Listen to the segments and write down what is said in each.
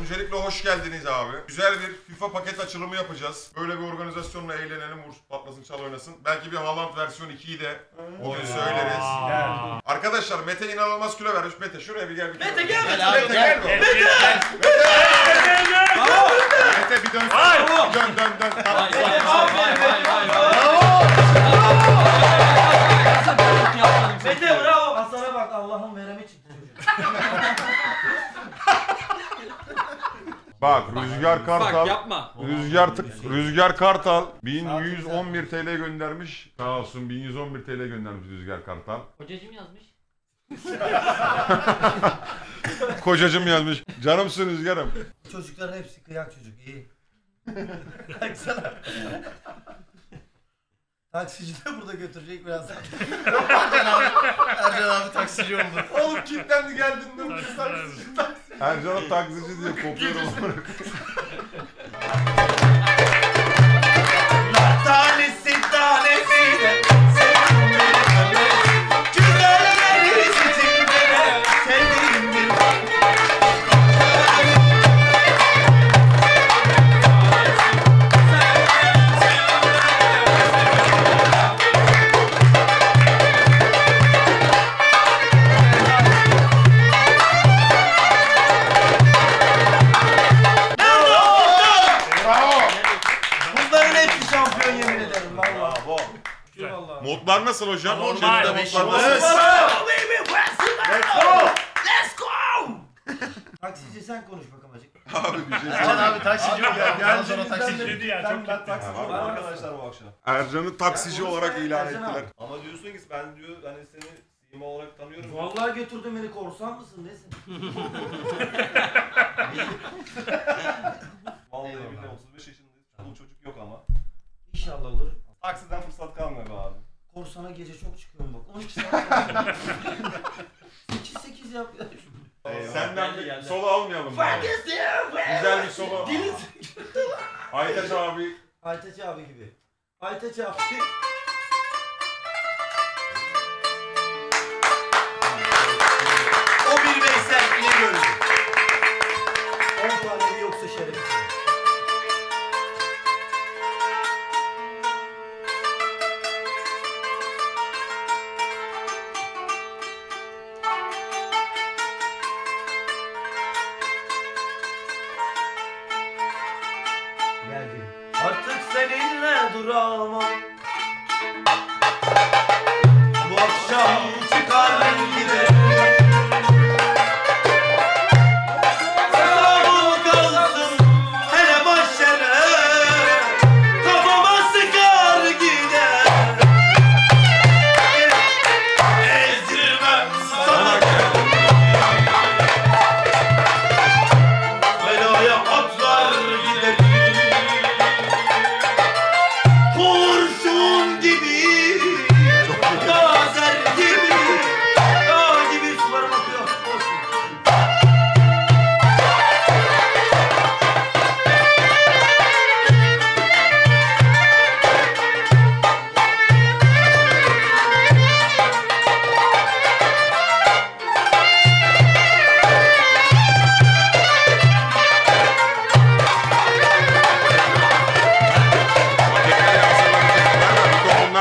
Öncelikle hoş geldiniz abi. Güzel bir FIFA paket açılımı yapacağız. Böyle bir organizasyonla eğlenelim, vur, patlasın, çal oynasın. Belki bir Haaland versiyon 2'yi de o gün söyleriz. Arkadaşlar Mete inanılmaz kilo vermiş. Mete şuraya bir gel. Bir Mete gel Mete, Mete. Mete gel. Gel, Mete. gel. Mete bir dön. Dön dön dön. Tamam. Mete. Mete bravo. Hasara bak Allah'ın veremi çıktı çocuk. Bak Rüzgar Bak Kartal. yapma. Rüzgar Rüzgar Kartal 1111 TL göndermiş. Sağ olsun 1111 TL göndermiş Rüzgar Kartal. Hocacım yazmış. Kocacım yazmış. Canımsın Rüzgar'ım. Çocukların hepsi kıyak çocuk iyi. Baksana. Taksici de burada götürecek birazdan. Ercan abi, Ercan abi taksici oldu. Oğlum kilitlendi geldin dur. Ercan'a taksici diye kopuyorum. Tanesi tanesine nasıl hocam? Normal, yıldız. nasıl? Let's go! Let's go! Taksici sen konuş bakalım azıcık. Abi bir şey Ercan söyleyeyim. abi taksici ol ya. Gel sonra taksici. Dedi ya çok Ben taksici Ha, oldum var. arkadaşlar bu akşam. Ercan'ı taksici olarak ilan Ercan ettiler. Ama diyorsun ki ben diyor hani seni sima olarak tanıyorum. Vallahi götürdün beni korsan mısın nesin? Vallahi Eyvallah. billahi 35 yaşındayız. Çoluk çocuk yok ama. İnşallah olur. Taksiden fırsat kalmıyor be abi. Korsana gece çok çıkıyorum bak. 12 saat. 8-8 yap ya. Eyvallah. Senden bir geldi. solo almayalım. Fuck is there? Güzel bir solo. Dilin Aytaç abi. Aytaç abi gibi. Aytaç abi. O bir Veysel iyi gördü. 10 tane yoksa şerefsiz.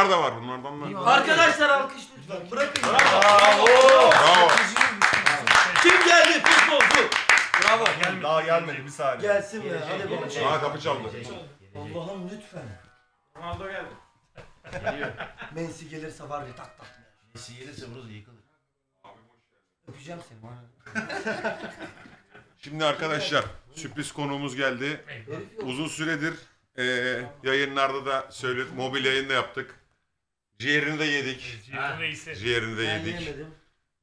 Mikrofonlar da var bunlardan da. Arkadaşlar alkış lütfen bırakın Bravo. Kim geldi futbolcu Bravo. Daha gelmedi bir saniye. Gelsin be hadi bakalım Aa kapı çaldı. Allah'ım lütfen Ronaldo geldi. Mensi gelirse var ya tak tak Messi gelirse burası yıkılır. Öpeceğim seni Şimdi arkadaşlar sürpriz konuğumuz geldi. Uzun süredir eee yayınlarda da söyledik. Mobil yayında yaptık. Ciğerini de yedik. Ciğerin reisi. Ciğerini de Ben yedik. yemedim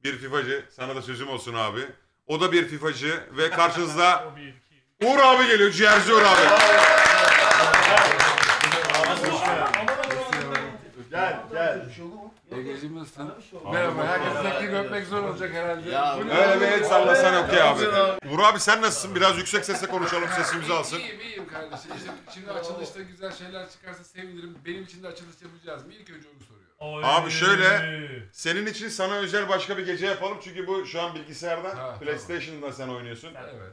Bir FIFA'cı. Sana da sözüm olsun abi. O da bir FIFA'cı ve karşınızda O bir iki. Uğur abi geliyor. Ciğerci Uğur abi. Gel gel. Bir şey oldu mu? Egeciğim nasılsın? Şey. Merhaba, herkes tek tek öpmek zor olacak herhalde. Ya, Bu ne? Öyle bir el sallasan okey abi. Uğur abi sen nasılsın? Biraz yüksek sesle konuşalım sesimizi alsın. İyiyim, iyiyim kardeşim. İşte şimdi açılışta güzel şeyler çıkarsa sevinirim. Benim için de açılış yapacağız mı? İlk önce onu soruyorum. Oy. Abi şöyle, Senin için sana özel başka bir gece yapalım çünkü bu şu an bilgisayardan, Ha, PlayStation'da sen oynuyorsun. Evet, evet.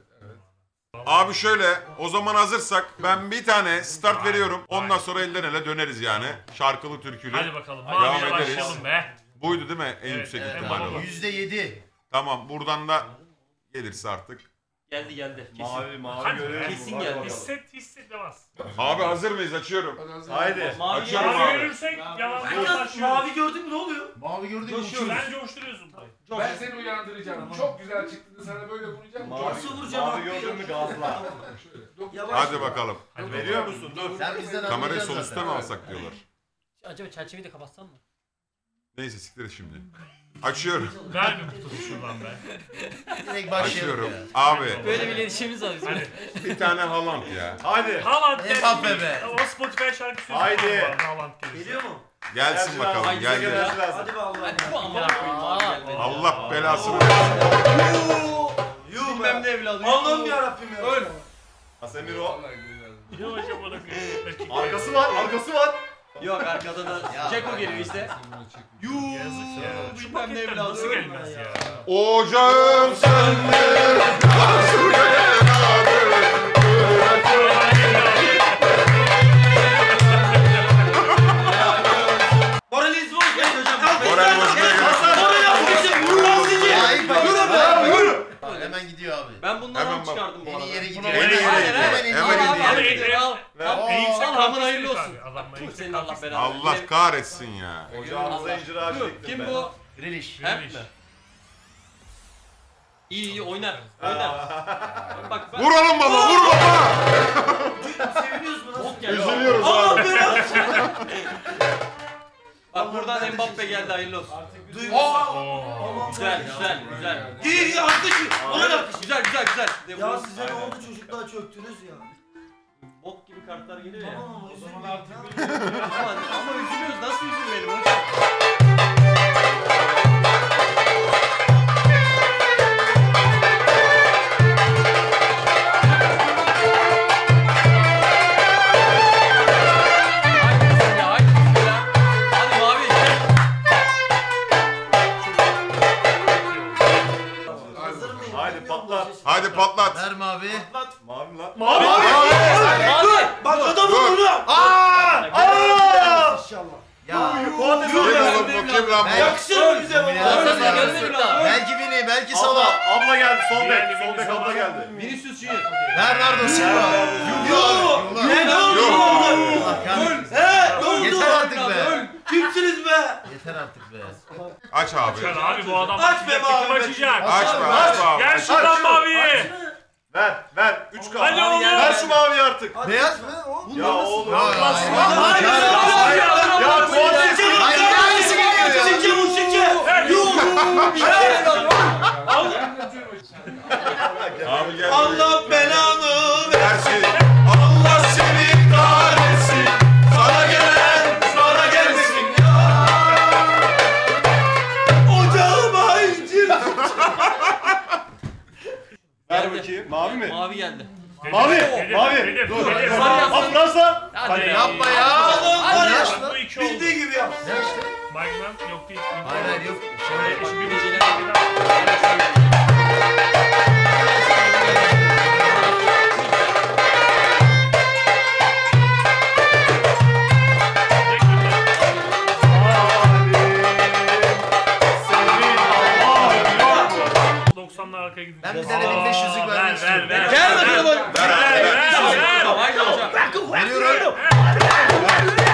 Abi şöyle o zaman hazırsak ben bir tane start veriyorum. Ondan sonra elden ele döneriz yani. Şarkılı türkülü. Hadi bakalım. Devam Maviye ederiz. başlayalım be. Buydu değil mi en Evet, yüksek evet, ihtimal olan? Yüzde yedi. Tamam buradan da gelirse artık. Geldi geldi. Kesin. Mavi mavi Hadi görüyoruz. Kesin Hadi geldi. bakalım. Hisset hisset demez. Abi hazır mıyız? Açıyorum. Haydi. Mavi Açıyorum abi. Mavi görürsek yalan Mavi, başlıyoruz. mavi gördün mü ne oluyor? Mavi gördün mü Coşuyoruz. uçuyoruz. Sen coşturuyorsun burayı. Ben seni uyandıracağım. Çok güzel çıktı sana böyle vuracağım. Mavi, Nasıl vuracağım mavi abi gördün mü gazla. Şöyle. Dokun. Yavaş. Hadi bakalım. Hadi Veriyor musun? Dur. Sen bizden Kamerayı anlayacaksın sol zaten. mi alsak diyorlar. Acaba çerçeveyi de kapatsan mı? Neyse siktir şimdi. Açıyorum. Ver bir kutusu şuradan be. Direkt başlayalım Açıyorum. ya. Abi Böyle bir iletişimimiz var bizim. Hadi. bir tane Haaland ya. Hadi. Haaland geldi. Mbappe be. O Spotify şarkısı. Haydi. yüzünden Haaland gelirse. Geliyor mu? Gelsin bakalım lazım, gel bize gel. gelmesi lazım. Hadi be Allah'ım. Hadi bu amına koyayım mavi gelmedi. Allah belasını versin. Yuh Bilmem ne be. evladı. Allah'ım yarabbim ya. Öl. Casemiro. Yavaş yavaş. Arkası var, arkası var. Yok arkada da. Ceko geliyor işte. Şu Bilmem ne evladı, nasıl gelmez ya. Ocağım. Moralinizi Hemen gidiyor abi. Ben bundan Hemen bak. çıkardım bu En arada. iyi yere Buna gidiyor. En iyi yere gidiyor. Hemen en iyi abi, yere gidiyor. al. Al, En yüksek al, hayırlı olsun. abi. Yüksek Senin Allah kalkış belanı. Allah kahretsin ya. Ocağımıza ağacı Dur, diktim Kim ben. bu? Hep Grealish. mi? İyi iyi oynar. Oynar. Bak bak. Vur oğlum baba vur baba. Seviniyoruz mu? Nasıl? Bok geldi. Üzülüyoruz abi. Bak buradan Mbappe geldi hayırlı olsun. Duymuyor. Oo. Güzel güzel güzel. İyi iyi. Bana bak. Güzel güzel güzel. Ya size ne oldu çocuklar çöktünüz ya. Bok gibi kartlar geliyor ya. Tamam ama O zaman üzülmeyin artık ya. Ama, ama üzülüyoruz. Nasıl üzülmeyelim hocam? Patlat. Patlat. Ver mavi. Mavi mi lan? Mavi. Bak adam Dur. bunu. Aa! İnşallah. Ya. Kim oğlum bu kim lan bu? Yakışır mı bize Ya, ya. lan. Belki Vini, belki Salah. abla geldi. Sol bek. Sol bek Vinicius abla var. geldi. Vinicius Junior. Bernardo Silva. Yo. Ne oldu? Yeter artık be. Kimsiniz be? Yeter artık be. Aç abi. Açar abi bu adam Aç be açacak, mavi kim be. açacak? Açma açma abi. Gel şuradan maviyi. Ver, ver. 3 kaldı. Hadi oğlum. Ver şu maviyi artık. Beyaz mı? O. Ya oğlum. Ya, ya, ya. Hayır, Ya, hayır, ya. hayır. Ya Fuat Hayır, aynısı geliyor ya. Şike bu şike. Yuh. Abi gel. Allah belanı ver. Ver bakayım. Mavi mi? Mavi geldi. Mavi, mavi. Dur. Sarı yazsın. Al Fransa. Hadi Yapma ya. Adam var Hadi ya. yaş Bu lan. iki oldu. Bildiği gibi yap. Ne işte? Magnum yok değil. Hayır hayır yok. Şöyle Şöyle. şu bir Bileceğine- bir- Senin 90'lar arkaya gidince. Ben bir tane 1500'lük vermek Ver, istiyorum. ver, ver. Gel bakalım. Ver ver ver. Ver, ver, Haydi hocam. Veriyorum. Haydi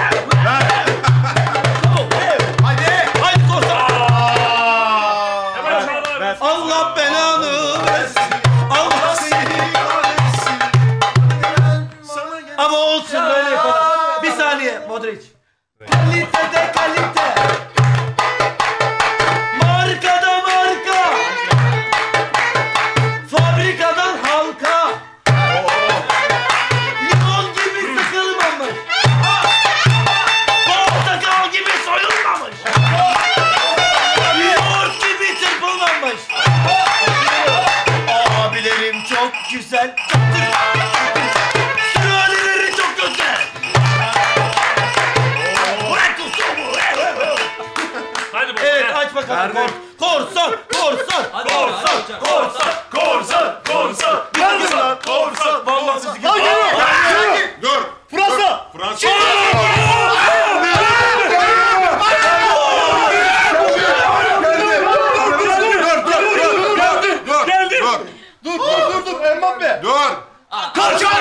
Dur. Dur dur dur dur. Mbappe. Dur. Hocam.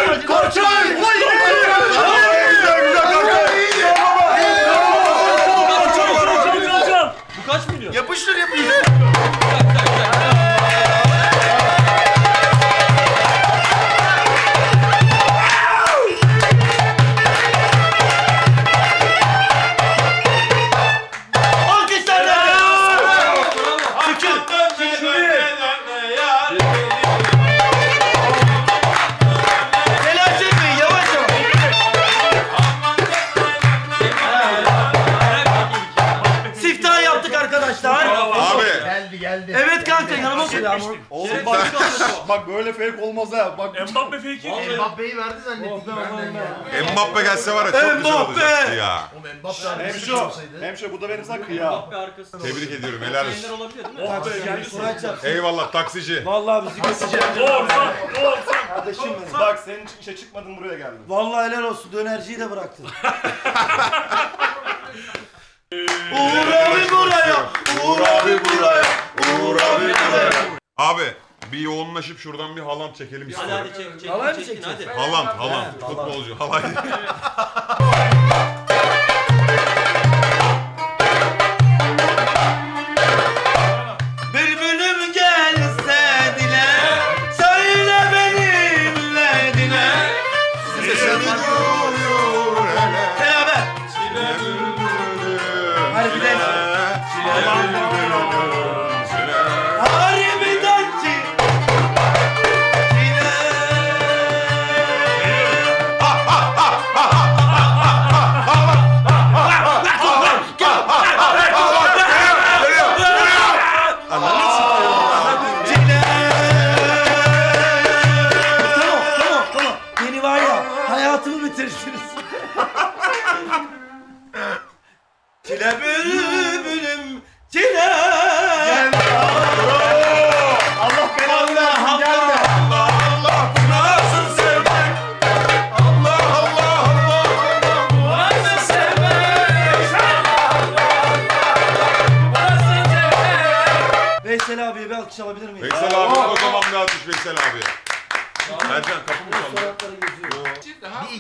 Bu kaç milyon? Yapıştır yapıştır. Ama. Oğlum bak. bak böyle fake olmaz ha. Bak. Mbappe fake'i. Mbappe'yi verdi ya. Mbappe gelse var ya çok güzel olacaktı ya. Oğlum Mbappe. Hemşo. olsaydı. Hemşo bu da benim sana kıya. Tebrik ediyorum helal olsun. olabiliyor değil mi? Oh be geldi. Yapsın. Eyvallah taksici. Vallahi bizi götürecek. Oğuzhan. Oğuzhan. Kardeşim benim. Bak senin için işe çıkmadım buraya geldim. Vallahi helal olsun. Dönerciyi de bıraktın. Uğur abi buraya. Uğur abi buraya. Uğur abi buraya. Abi bir yoğunlaşıp şuradan bir halam çekelim Hadi istiyorum. hadi çek çek Halay mı çekin hadi. Haaland, Haaland. Futbolcu. Halay.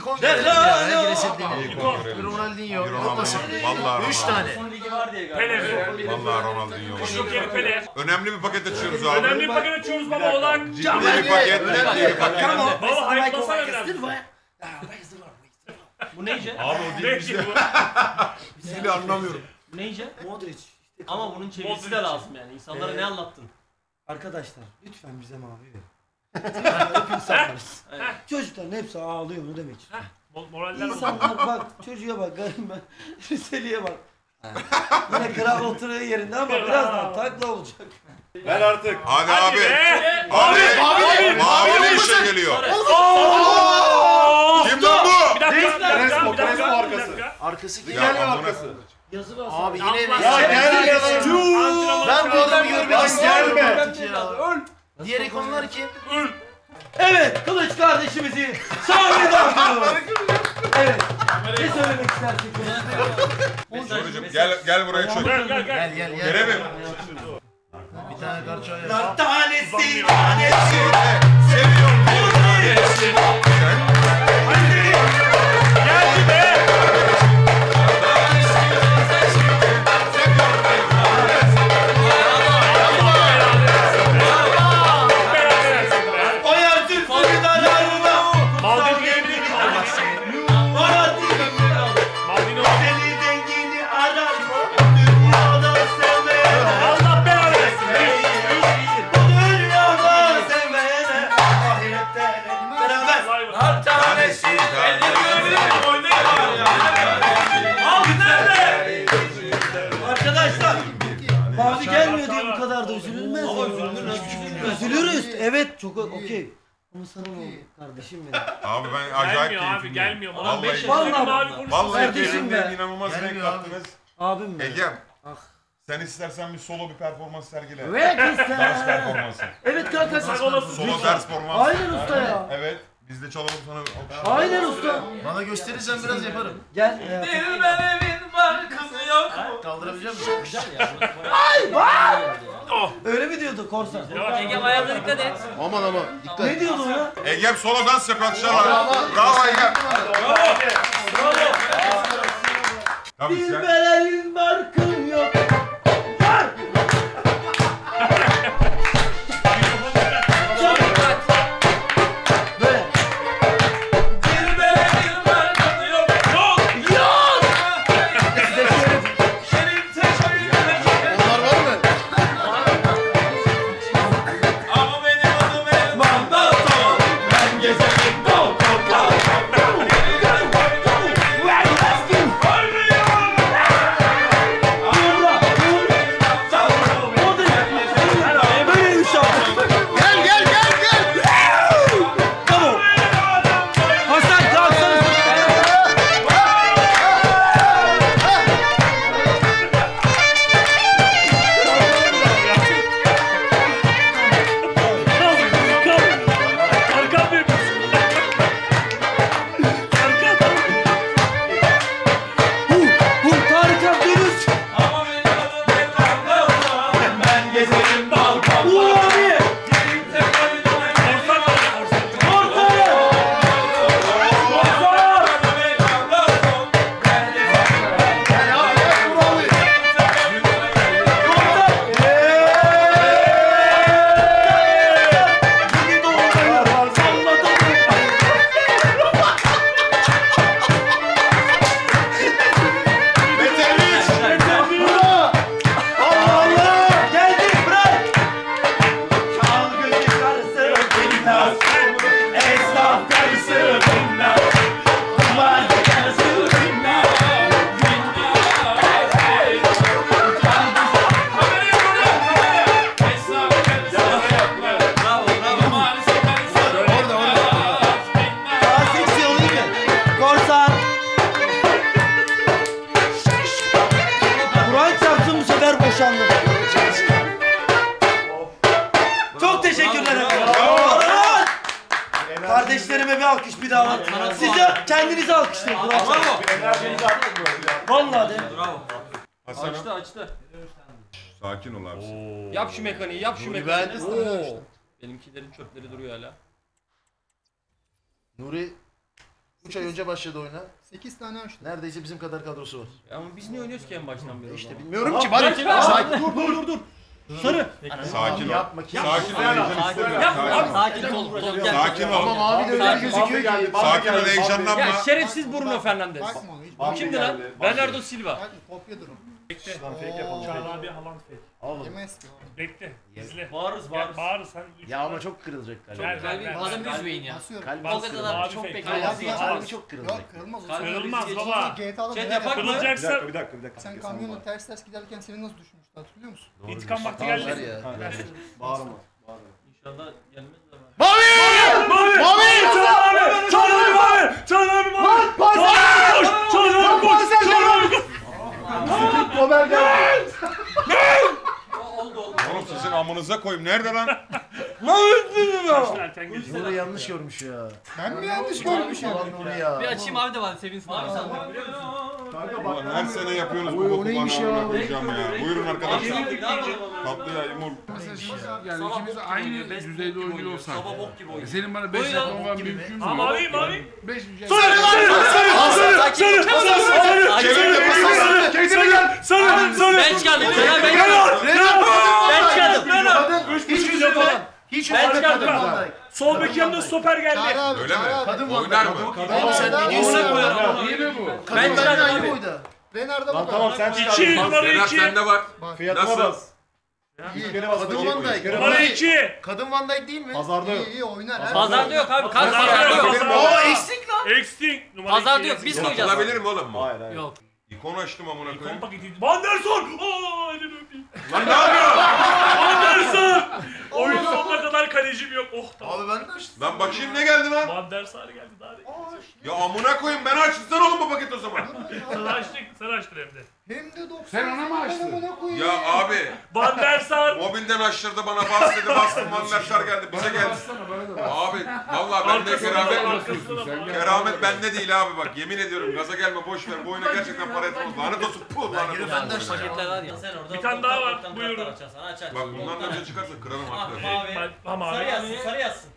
ikon ne- ya. ne- Herkes sevdiğini. İkon Bir görelim. Ronaldinho. Olmasın. Ronaldo. Vallahi Üç tane. Pele. Vallahi Ronaldinho. Joker Pele. Önemli bir paket açıyoruz abi. Önemli bir paket açıyoruz baba olan. Ciddi bir paket, ciddi bir paket. Baba hayırlasana biraz. Bu neyce? Abi o değil bu. Dili anlamıyorum. Bu neyce? Modric. İşte Ama bunun çevirisi de lazım yani. İnsanlara Ee, ne anlattın? Arkadaşlar lütfen bize mavi verin. Hep insanlarız. Evet. Çocukların hepsi ağlıyor bunu demek istiyorum. Mor- Moraller. İnsanlar bak çocuğa bak garip ben. Riseli'ye bak. Yine kral oturuyor yerinde ama birazdan takla olacak. Ben artık. Hadi abi. be. Abi. Mavi. Mavili işte geliyor. Oo! Kim lan bu? Bir dakika, bir dakika, bir dakika, Crespo bir arkası. dakika. Arkası kim? Ya Gel amına arkası. Yazı var. Abi yine Allah ya gel gel ya. Antrenman Ben bu adamı görmek istiyorum. Gelme. Diğer ikonlar kim? Evet Kılıç kardeşimizi sahneye alıyoruz. Evet. Ne söylemek istersin Kılıç? Sorucum gel gel buraya çök. Gel gel gel. Gel gel. Kerem'im. Bir tane karşı ayağı. Lan tanesi tanesi. Seviyorum bir tanesi. Sen istersen bir solo bir performans sergile. Evet usta. performansı. Evet kanka sen. Olasın. Solo ders performansı. Aynen usta ya. Evet. Biz de çalalım sana. Aynen usta. Bana gösterirsen biraz yaparım. Gel. hayatım. Dilberimin markası yok. Kaldırabilecek misin? Öyle mi diyordu korsan? Ege ayağına dikkat et. Aman aman dikkat. Ne diyordu ya? Egem sola dans yapıyor alkışlarla. Bravo Egem. Tabii sen. Dilberenin 3 ay önce başladı oyuna. 8 tane açtım. Neredeyse bizim kadar kadrosu var. Ya Ama biz niye oynuyoruz ki en baştan beri İşte bilmiyorum ki bana. Sakin. Dur dur dur dur. Sarı. Sakin ol. Yapma kim? Sakin ol. heyecan Yap istemiyorum. abi sakin ol. ol. Sakin ol. Ama mavi de öyle Sakin. gözüküyor ki. Sakin ol heyecanlanma. Ya şerefsiz Bruno Fernandes. Kimdi lan? Bernardo Silva. Kopyadır o. Bekle. fake yapalım. Çağla abi Haaland fake. Oğlum. Yemez ki. Bekle. İzle. Bağırız Gel bağırız. bağır sen. Ya ama çok kırılacak Ver kalbi. ver ver. Adam üzmeyin ya. Basıyorum. Kalbi O kadar Mavi çok fake. Kalbi Kalbi- kalbi çok kırılacak. Yok kırılmaz o. Kalbi- Sen- Kırılmaz baba. GTA'da Chat neler yapak yaptın? mı? Kırılacaksa Sen kamyonun ters ters giderken seni nasıl düşmüştü hatırlıyor musun? intikam vakti Var geldi. ya. İnşallah gelmez de. Mavi! Mavi! Çağla abi! Çağla abi mavi! Çağla abi mavi! Çağla abi koş! Çağla abi koş! Çağla abi koş! Gober geldi. Sizin amınıza koyayım. Nerede lan? Erken geçti. Nuri yanlış görmüş ya. Ben mi yanlış görmüşüm? Nuri ya. Bir açayım abi de var sevinsin abi sen. biliyor musun? Ulan her sene yapıyorsunuz bu boku neymiş bana ya? amına koyacağım ya. Buyurun arkadaşlar. Tatlı ya yumur. Mesela şimdi yani ikimiz aynı düzeyde bok gibi oyuncu oynuyor. olsak. Sabah bok gibi oynuyor. Senin bana 5 Oyun yapman lan. var mümkün mü? Ha mavi mavi. 5 bir şey. Sarı sarı sarı sarı sarı sarı sarı Çevirdi pasası. Kendine gel. Sarı sarı. Ben çıkardım. Ya ben Renan. çıkardım. Renan. Ben çıkardım. Kadın Üç hiç buçuk yüzü yapalım. falan. Hiç Ben çıkardım. Sol bek yanında stoper geldi. abi. Öyle mi? Abi. Kadın Oynar mı? Oğlum sen ne diyorsun? İyi mi bu? Ben çıkardım aynı abi. Renar'da bak. Tamam sen İki çıkardın. numara Renat iki. sende var. Fiyatıma Nasıl? bas. Kadın Van Dijk. Numara iki. Kadın Van Dijk değil mi? Pazarda yok. İyi iyi oynar. Pazarda yok abi. Pazarda pazarda yok. Aa eksik lan. Eksting. Numara Pazarda iki. yok. Biz koyacağız. Yapılabilir mi oğlum bu? Hayır hayır. Yok. İkon açtım amına koyayım. paketi. Van der Sar. Aa, elini öpeyim. Lan ne yapıyorsun? Van der Sar. Oyun sonuna kadar kalecim yok. Oh tamam. Abi ben de açtım. Lan bakayım ne geldi lan? Van der Sar geldi daha ne? Ya amına koyayım ben açtım oğlum bu paket o zaman. Sen açtık. Sen açtın hem de. Hem de 90. Sen ona mı açtın? Ya abi Van der Sar. mobilden aşırdı bana bas dedi bastım Van der Sar geldi bize Bana geldi. bassana bana da bas. Abi vallahi bende Arkasına keramet bak, arkasına Sen gel. Keramet bende değil abi bak yemin ediyorum gaza gelme boş ver bu oyuna gerçekten para etmez lanet olsun puh lanet olsun. Paketler var ya. Sen orada Bir tane daha var, buyurun. kartlar açarsın, Aç aç. Bak bundan da önce çıkarsa kırarım Ah, hakları. Mavi. Tamam Sarı abi. yazsın, sarı yazsın.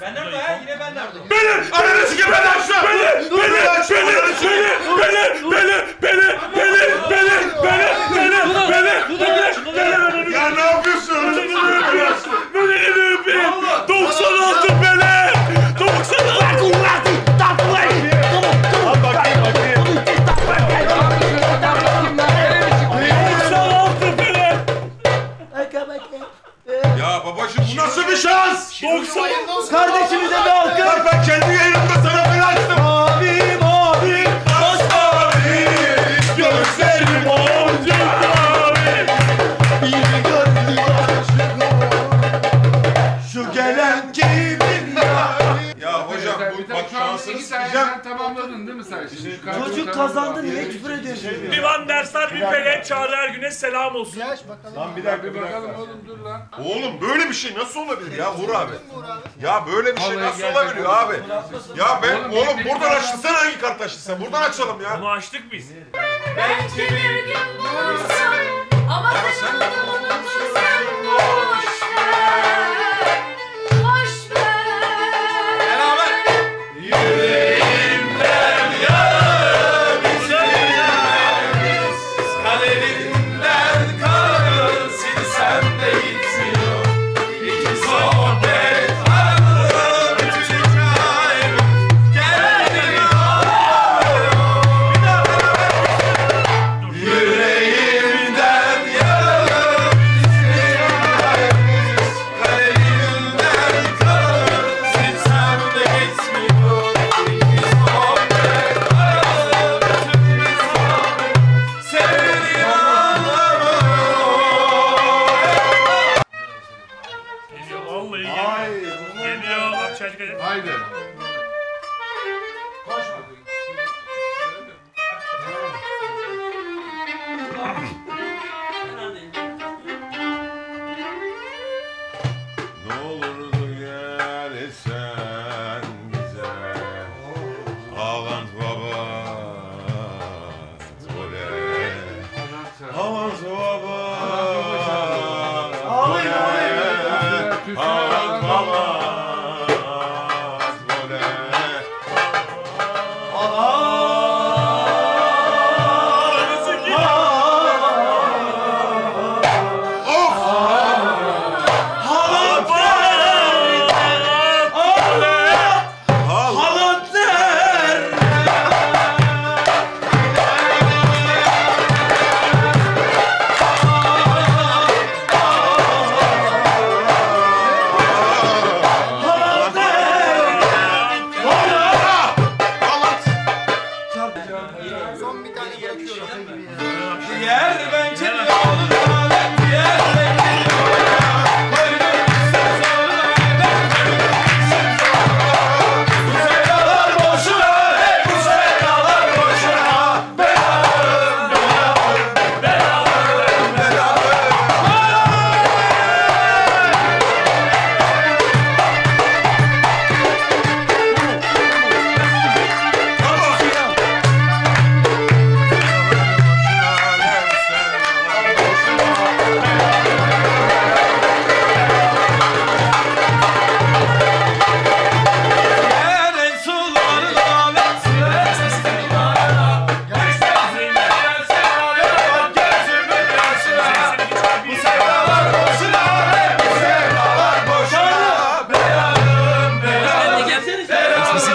Ben nerede ha? Yine ben nerede? Benim! Ananı sikeyim ben aşağı! Beni, beni, beni, beni, beni, beni, beni, beni, beni, beni, beni, beni, beni, Ya ne yapıyorsun? Tamamla. kazandı niye küfür ediyorsun? Bir Van der Sar, bir Pele, Çağrı Ergün'e selam olsun. Aç bakalım. Lan bir dakika bir bakalım oğlum dur lan. Oğlum böyle bir şey nasıl olabilir ya Uğur abi? Ya böyle bir şey nasıl olabiliyor abi? Ya ben Oğlum, buradan açtın sen hangi kart açtın sen? Buradan açalım ya. Bunu açtık biz. Belki bir gün bulursan ama Ama sen sen-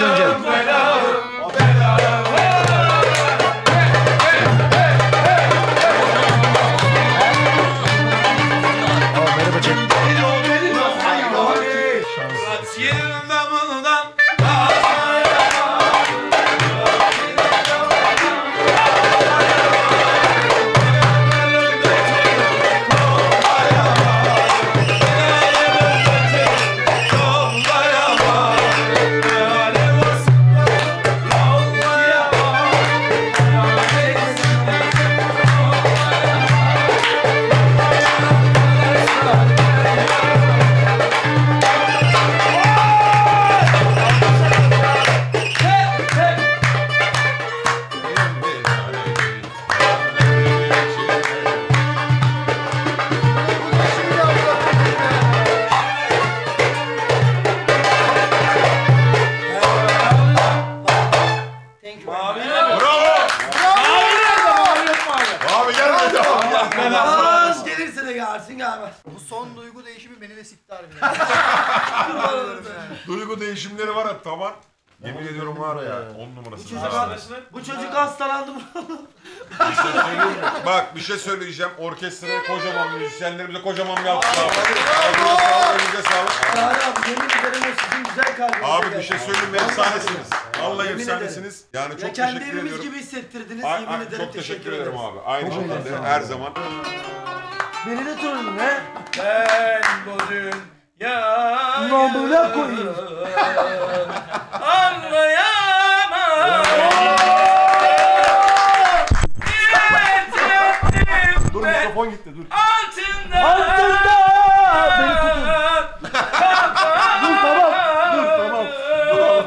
Duncan. Ya 10 numarası. Bu çocuk, bu çocuk hastalandı mı? Bak bir şey söyleyeceğim. Orkestraya kocaman müzisyenlerimize kocaman bir alkış abi. Ağzına sağlık, elinize sağlık. Çağrı abi yemin ederim o sizin güzel kalbinize Abi bir geldi. şey söyleyeyim mi? Efsanesiniz. Vallahi Yemin efsanesiniz. Yani Ya çok kendi teşekkür evimiz ediyorum. gibi hissettirdiniz Ay- yemin ay, ederim çok teşekkür ederim abi. Aynı şekilde her zaman. Beni de torunum he. Ben bu dünya Namına koyayım. Anlayamam. Dur mikrofon gitti dur. Altında. Altında. Beni tutun. Dur tamam. Dur tamam.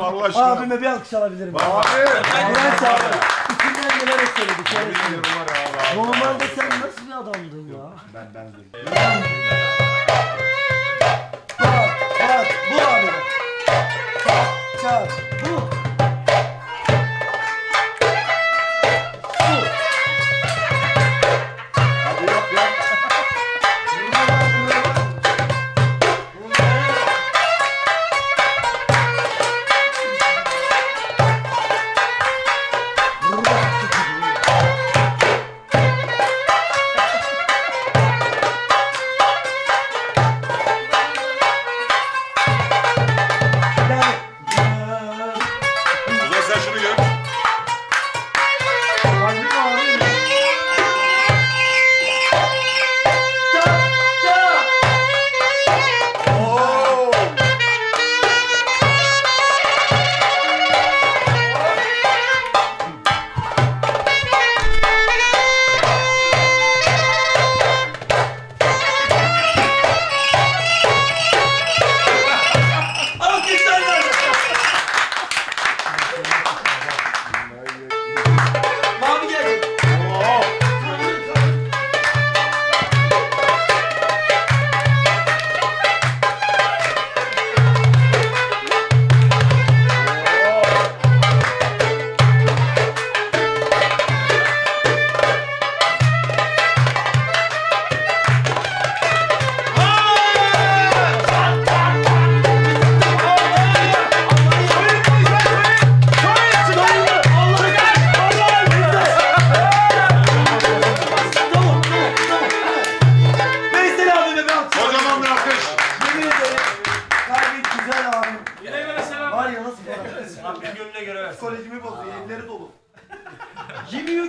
Allah aşkına. Abime bir alkış alabilir miyim? Abi. Allah sağ olun. İçinden neler söyledi. Yemin ediyorum var ya abi. Normalde sen nasıl bir adamdın ya? Ben ben de. Bak bak bu abi. Çak çak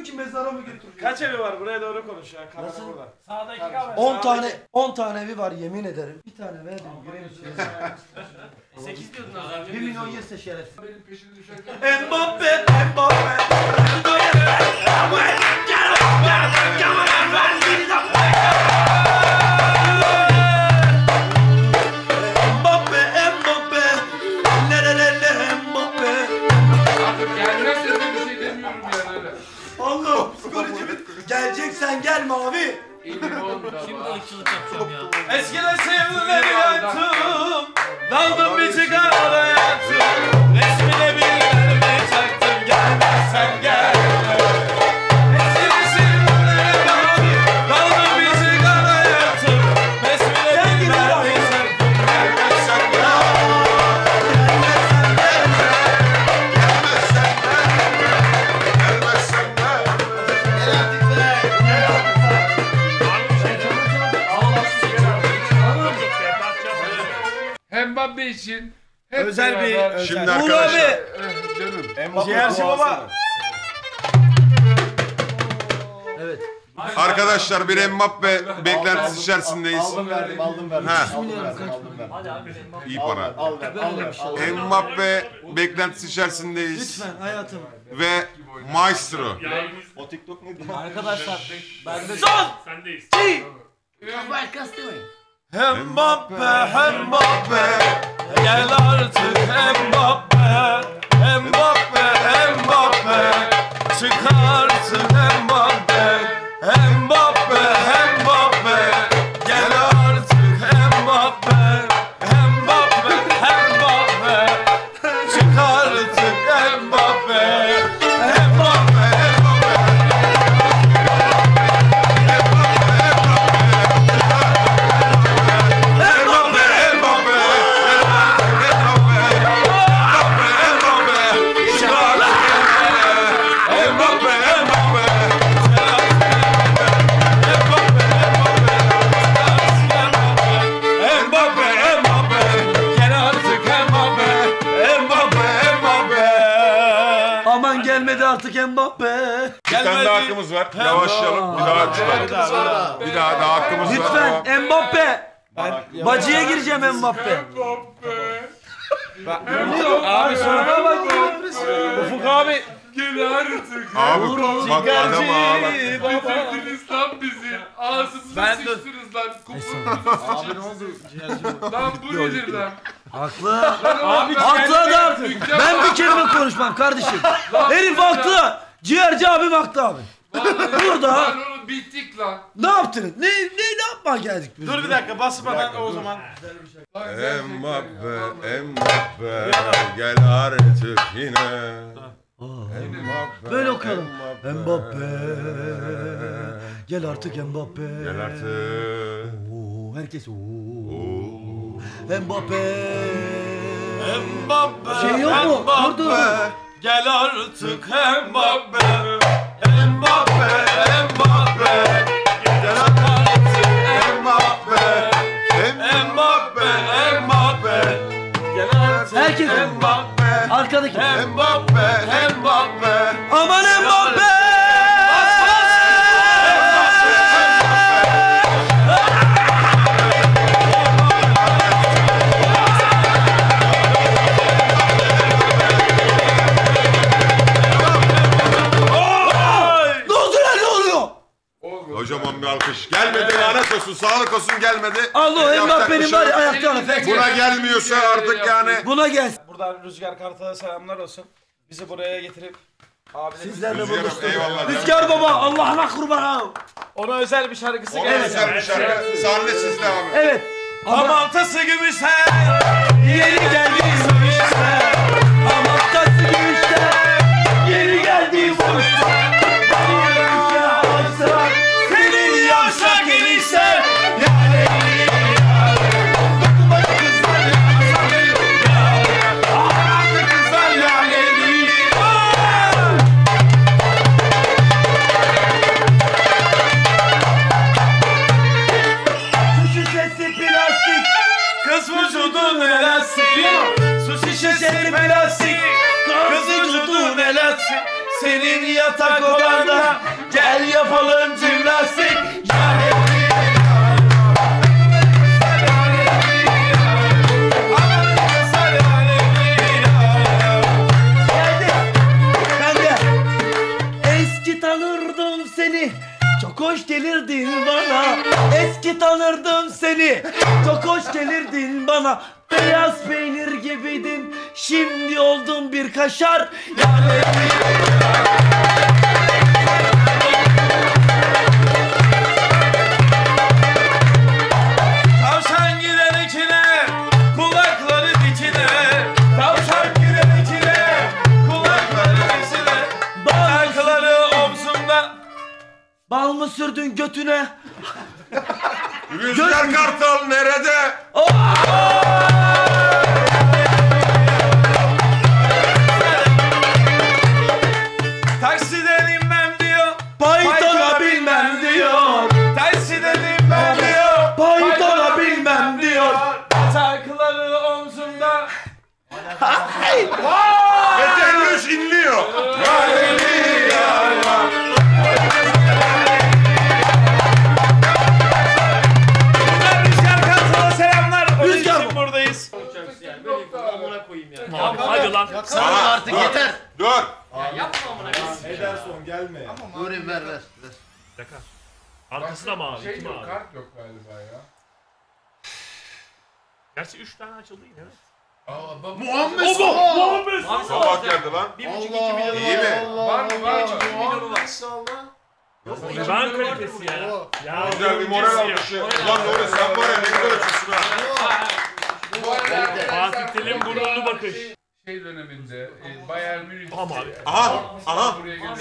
ki mezara mı götürüyor? Kaç evi var? Buraya doğru konuş ya. Kamera Nasıl? burada. Sağda iki kahve. 10 tane 10 tane evi var yemin ederim. Bir tane verdim gireyim içeri. 8 diyordun az önce. 1 milyon yerse şeref. Benim peşine düşerken Mbappe, Mbappe. Mbappe, gel mavi. İmon da Şimdi var. ırkçılık yapacağım ya. Eskiden sevgileri yaktım. Daldım bir sigara yaktım. Resmine bir İçin hep Özel bir beraber- özel. Şimdi Uğur arkadaşlar. abi. Eh, Canım. Ciğerci baba. Evet. Arkadaşlar bir Mbappe beklentisi içerisindeyiz. Aldım verdim aldım verdim. Ha. Aldım verdim aldım verdim. Hadi abi. İyi Al para. al ver al ver. al ver. Mbappe beklentisi içerisindeyiz. Lütfen hayatım. Ve Maestro. O TikTok neydi? Arkadaşlar ben de Son. sendeyiz. Mbappe, Mbappe, gel artık Mbappe, Mbappe, Mbappe, çık artık Mbappe, Mbappe, artık Mbappe. Bir tane daha hakkımız var. Yavaşlayalım. Bir daha çıkalım. Bir daha daha hakkımız var. Lütfen Mbappe. Bacıya gireceğim Mbappe. Abi sonra bak. Ufuk abi. Gel artık. Abi bak adam ağlar. Bitirdiniz lan bizi. Ben de- sıçtınız lan. Kupumuzu Abi ne oldu? Lan bu nedir lan? Haklı. Abi Haklı adam. Ben bir kelime konuşmam kardeşim. Herif haklı. Ciğerci abim haklı abi. Burada. Lan oğlum bittik lan. Ne yaptınız? Ne ne ne yapmaya geldik biz? Dur bir dakika basmadan o zaman. Mbappe, Mbappe, gel artık yine. Mbappe, Böyle okuyalım. Mbappe. Gel artık Mbappe. Gel artık. Oo, herkes oo. Mbappe. Mbappe. Şey yok mu? Dur dur. Gel artık Mbappe. Mbappe. Mbappe. Gel artık Mbappe. Mbappe. Mbappe. Gel artık Herkes. Mbappe. Arkadaki. Mbappe. Mbappe. Sağlık olsun gelmedi. Allah bir Mbappe'nin şey var ya ayaklarına fek. Buna gelmiyorsa artık yani. Buna gelsin. Buradan Rüzgar Kartal'a selamlar olsun. Bizi buraya getirip abi Sizlerle Rüzgar'ım, buluştuk. eyvallah. Rüzgar baba Allah'ına kurban ha. ona özel bir şarkısı Ona geldi. özel bir şarkı. Sahne sizde abi. Evet. Ama Amaltası gümüşler. yeni geldi işte. Amaktası işte. Yeni geldi vuruşta. Vücudun elastik. Su şişesi plastik. Kız vücudun elastik. Senin yatak odanda gel yapalım. Eski tanırdım seni. Çok hoş gelirdin bana. Eski tanırdım seni. Çok hoş gelirdin bana. Beyaz peynir gibiydin. Şimdi oldun bir kaşar. Yani bal mı sürdün götüne? Rüzgar Kartal nerede? Taksiden inmem diyor. Paytona bilmem diyor. Taksiden inmem diyor. Paytona bilmem diyor. Takıları omzumda. Lan. Aha, artık dur, yeter. Dur. Ya yapma amına koyayım. Ederson gelme. Nuri ver ver. ver. Arkası da mavi. Şey Kim yok, abi? kart yok galiba ya. Gerçi 3 tane açıldı yine. evet. Aa. Muhammed Salah. Muhammed Sabah geldi lan. Bir buçuk iki Allah milyon İyi mi? Allah Var mı, var mı? Allah. milyonu var. Ben kalitesi ya. Ya Güzel bir moral almışı. Ulan Nuri sen var ya ne güzel açıyorsun ha. Bu arada arkadaşlar, Fatih Terim gururlu bakış. Şey, döneminde e, Bayern Münih Tamam abi. Aha, aha. buraya geldi.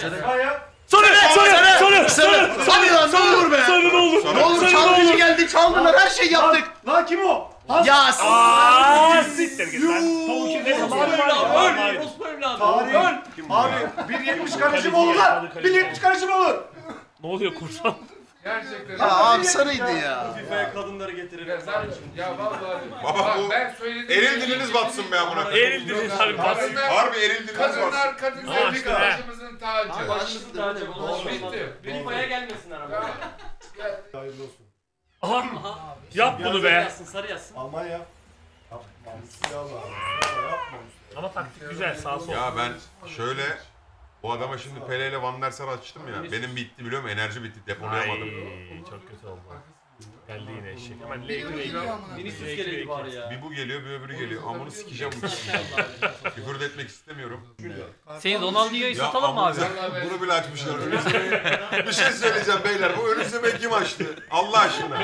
Sarı, sarı, sarı, sarı, Hadi lan ne olur be. sarı ne olur. Sarı. Ne olur çalgıcı geldi çaldılar her şey yaptık. Lan kim o? Ya siktir git lan. Tavuk ne zaman Öl! Orospu evladı. Öl! Abi 1.70 karışım olur lan. 1.70 karışım olur. Ne oluyor kursan? Gerçekten. Ya abi sarıydı ya. FIFA'ya kadınları getirelim. Ya zaten ya vallahi. Baba Bak, bu ben söyledim. eril diliniz batsın be amına. koyayım. Eril diliniz abi batsın. Harbi eril diliniz batsın. Kadınlar kadın işte. arkadaşımızın tacı. Başımızın tacı. Bitti. olmadı. Rifa'ya gelmesin araba. Hayırlı olsun. Aha. Yap bunu Sarı be. yazsın, sarı yazsın. Almanya. Yapmam. Silahla. Yapmam. Ama taktik güzel sağ sol. Ya ben şöyle bu adama şimdi Pele ile Van der Sar açtım ya. Benim bitti biliyorum enerji bitti depolayamadım. Ay, çok kötü oldu. Geldi yine eşek. Hemen Bir L2 geliyor amına. Vinicius geleydi bari ya. Bir bu geliyor bir öbürü geliyor. Amını sikeceğim bu ikisini. Küfür de etmek istemiyorum. Senin Ronaldinho'yu Ya satalım mı abi? amına- Bunu bile açmışlar. Bir şey söyleyeceğim beyler. Bu ön izlemeyi kim açtı? Allah aşkına.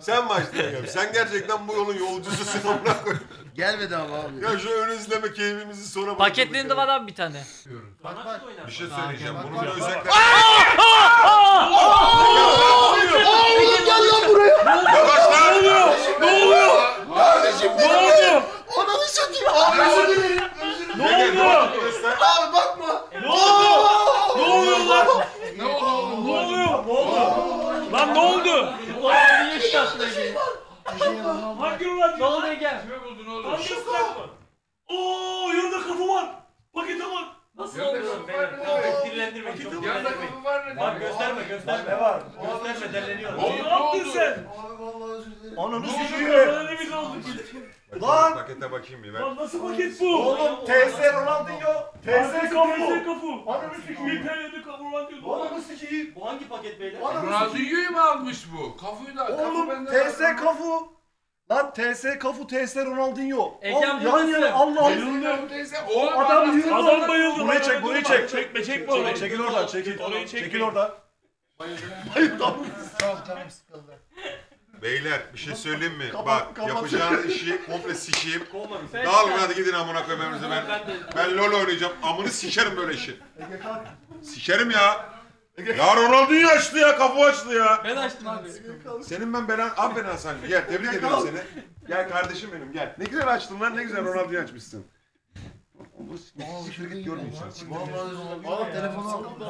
Sen mi açtın? Sen gerçekten bu yolun yolcususun amına koyayım. Gelmedi ama abi. Ya şu ön izleme keyfimizi sonra bırakırdık Paketlerinde var abi bir tane. Bak bak. Bir şey söyleyeceğim. Bunu bak, da bak. özellikle... Oğlum gel lan buraya. Yavaş lan! Ne oluyor? Kardeşim Ne oldu? Ananı satayım. Abi özür dilerim. Ne oldu? Abi bakma. Ne oldu? Ne oluyor lan? Ne oldu? Ne oluyor? Ne oldu? Lan ne oldu? Ronaldinho çıkarttı Ege'yi. Hangi ulan? Ne oldu Ege? Ne buldun oğlum? Hangi ıslak mı? Oo yanında kapı var. Pakete bak. Nasıl oldu? Dillendirmeyin, çok dillendirmeyin. Bak gösterme, gösterme. Ne var? Gösterme, derleniyorum. Oğlum, Ne yaptın sen? Abi vallahi özür dilerim. Ananı Şu sikeyim. kafana ne bir oldu ki? Lan! Pakete bakayım bir ben. Lan nasıl paket bu? Oğlum TS Ronaldinho. TS TS kapı. kapı. kapı. Ananı sikeyim. Bir kapı lan diyordu. Ananı sikeyim. Bu hangi paket beyler? Ronaldinho'yu mu almış bu? Kafayı da Oğlum TS kafu. Lan TS kafu TS Ronaldinho. Ekrem Al, yan yana Allah Allah. Bayıldım teyze. Oğlum Adam yürüdü. Adam bayıldı. Burayı çek, burayı çek. Çekme, çekme Çekil, orayı. çekil oradan, çekil. Orayı Çekil çekmeyin. oradan. Çok canım sıkıldı. Beyler bir şey söyleyeyim mi? Kapat, Bak kapat. yapacağınız işi komple sikeyim. Dağılın hadi gidin amına koyayım evinize ben. Ben LoL oynayacağım. Amını sikerim böyle işi. Ege kalk. Sikerim ya. Ya Ronaldinho açtı ya kapı açtı ya. Ben açtım abi. Senin ben belan, al belan sanki. Gel tebrik ediyorum seni. Gel kardeşim benim gel. Ne güzel açtın lan ne güzel Ronaldinho açmışsın. Bu siktir git. Valla telefonu aldım.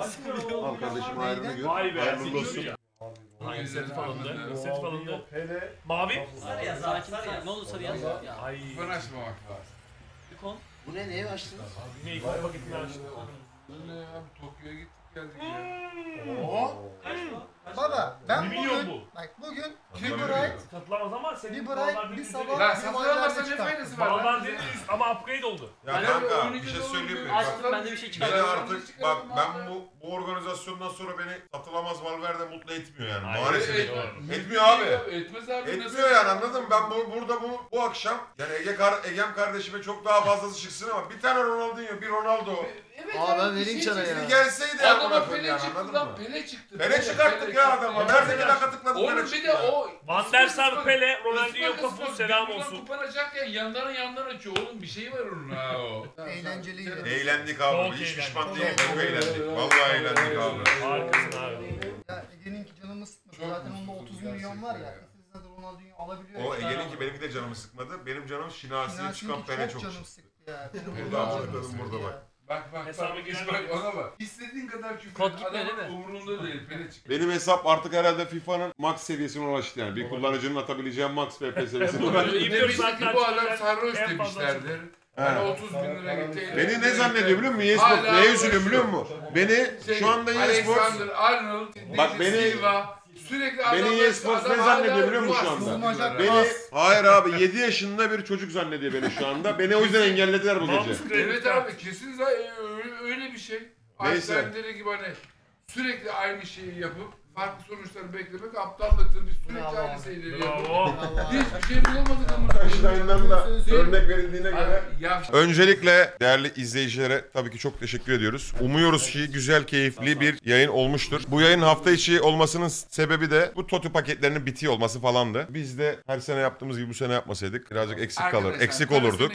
Al kardeşim ayrını gör. Vay be. Hayırlı olsun. seçiyor ya. Ha, inisiyatif alındı. İnisiyatif alındı. Pele. Mavi. Sarı yaz abi, sarı yaz. Ne olur sarı yaz. Ya. Ay. Ben açmamak lazım. bir kon. Bu ne neye açtınız? Yine ilk paketini açtı. Bu ne ya? Tokyo'ya gittik geldik ya. Oha. Baba ben Bir milyon bugün bu. bak bugün Kim bir duruyor? bright Katılamaz ama senin Bir bright, bir sabah-. Lan Bir satılamazsa ne çıkar. faydası var? Lan? değil ama upgrade oldu. Ya Ben kanka bir şey söyleyeyim mi? Bak, Açtım ben de bir şey Beni çıkardım. artık bak ben bu bu organizasyondan sonra beni satılamaz Valverde mutlu etmiyor yani. Aynen. Maalesef E, etmiyor. e, Etmiyor abi. Etmez abi. Etmiyor yani anladın mı? Ben bu, burada bu bu akşam yani Ege kar, Egem kardeşime çok daha fazlası çıksın ama bir tane Ronaldinho, bir Ronaldo. Evet Aa, ben bir vereyim şey sana ya. Biri gelseydi ya Adama Pele çıktı anladın lan mı? Pele çıktı. Pele çıkarttık ya adama. Nerede bir dakika tıkladık Oğlum Pele bir çıktı de ya. o Van der Sar, Pele, Ronaldinho, Cafu, selam olsun. Kupan açarken yandan yandan açıyor oğlum bir şey var onun ha o. eğlenceliydi. Eğlendik abi. Çok Hiç eğlendik. pişman Çok değilim. Çok eğlendik. Vallahi eğlendik abi. Harikasın abi. Ya Ege'ninki canımı sıkmadı. Çok Zaten onda 30 güzel milyon var ya. seçim Kesin zaten Ronaldinho alabiliyor. O. Ege'nin ki benimki de canımı sıkmadı. Benim canım Şinasi'ye Şinasi'ninki çıkan Pele çok canım sıktı. sıktı ya. Benim Burada buradan ağladım canım sıktı burada ya. bak. Bak bak Hesaba bak, giren bak ona bak. İstediğin kadar küfür Kod et. gitmedi Adamın değil mi? umurunda değil Pele çıktı. Benim hesap artık herhalde FIFA'nın max seviyesine ulaştı yani. Bir kullanıcının atabileceği max FPS seviyesine Bu ulaştı. ki saatler bu adam sarhoş en fazla demişlerdir. Hani 30 bin lira gitti. Beni ne zannediyor biliyor musun? Hala neye üzülüyor biliyor musun? Beni şu anda eSport Alexander Arnold, Bak David beni- Silva, sürekli beni adamlar- eSports ne zannediyor biliyor musun şu anda? Beni hayır abi 7 yaşında bir çocuk zannediyor beni şu anda. Beni o yüzden engellediler bu gece. Evet abi kesin zaten öyle, öyle bir şey. Neyse. Einstein dediği gibi hani sürekli aynı şeyi yapıp farklı sonuçları beklemek aptallıktır. Biz sürekli Bravo aynı şeyleri Allah. hiçbir şey bulamadık ama. Einstein'dan da örnek verildiğine göre. Öncelikle değerli izleyicilere tabii ki çok teşekkür ediyoruz. Umuyoruz ki güzel, keyifli bir yayın olmuştur. Bu yayın hafta içi olmasının sebebi de bu TOTU paketlerinin bitiyor olması falandı. Biz de her sene yaptığımız gibi bu sene yapmasaydık birazcık eksik kalır, arkadaşlar, eksik olurduk.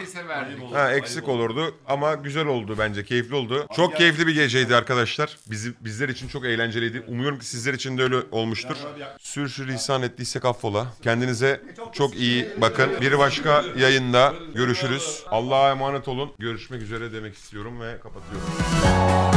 Ha eksik olurdu ama güzel oldu bence keyifli oldu. Çok keyifli bir geceydi arkadaşlar. Bizi, bizler için çok eğlenceliydi. Umuyorum ki sizler için de öyle olmuştur. Sürçülisan ettiysek affola. Kendinize çok iyi bakın. Bir başka yayında görüşürüz. Allah'a emanet olun. Görüşmek üzere demek istiyorum ve kapatıyorum.